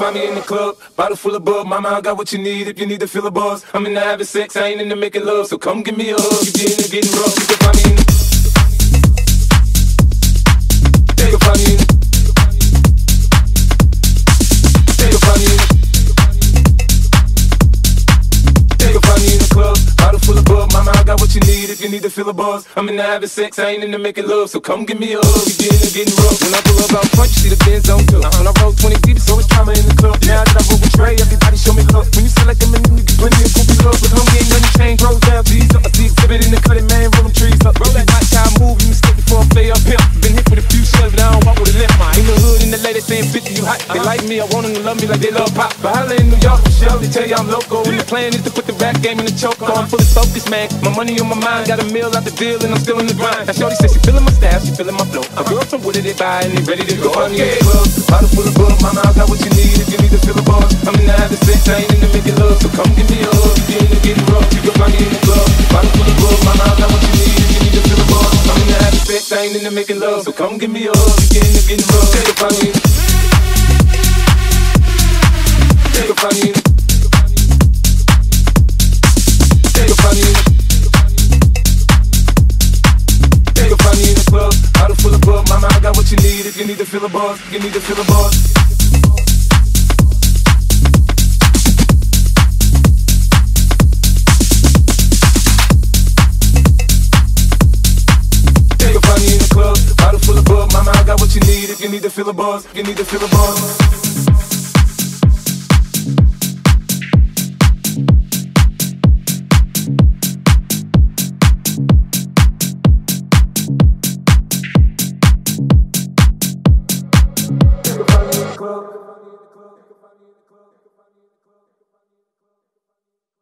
find me in the club, bottle full of bub. Mama, I got what you need if you need to feel a buzz. I'm in the having sex, I ain't in the making love. So come give me a hug if you're in the getting rough. You can find me in the. Feel a buzz. I'm in the having sex, I ain't in the making love. So come give me a hug you're in the getting rough. When I pull up out front, you see the Benz on two. When I roll 20 deep, so it's drama in the club. Now that I roll with Trey, everybody show me love. When you sell like and you get plenty of goofy love. But homie, ain't nothing changed. Rolls down, G's up. I see exhibit in the cutting, man, roll them trees up. Roll that how I move, you mistake before I play up here. Been hit with a few shells, but I don't walk with a limp. In the hood, in the lady saying 50, you hot. They like me, I want them to love me like they love pop. But holla in New York, Michelle, they tell you I'm loco. And the plan is to put the rap game in the choke. I'm fully focused, man. My money on my mind, got a meal out the deal, and I'm still in the grind. Now, Shorty says she feeling my style, she feeling my flow. A girl from Wooded, they buy, and they ready to go. I'm club, bottle full of bug. Mama, I got what you need if you need to feel a buzz. I'm in the sex, I ain't in the making love. So come give me a hug, if you're in getting rough. You can find me in the club, bottle full of bug. Mama, I got what you need if you need to feel a buzz. I'm in the sex, I ain't in the making love. So come give me a hug, if you're in getting rough. If you need to feel a buzz. You need to me the club, bottle full of bug. Mama, I got what you need if you need to feel a buzz. You need to feel a buzz. Club.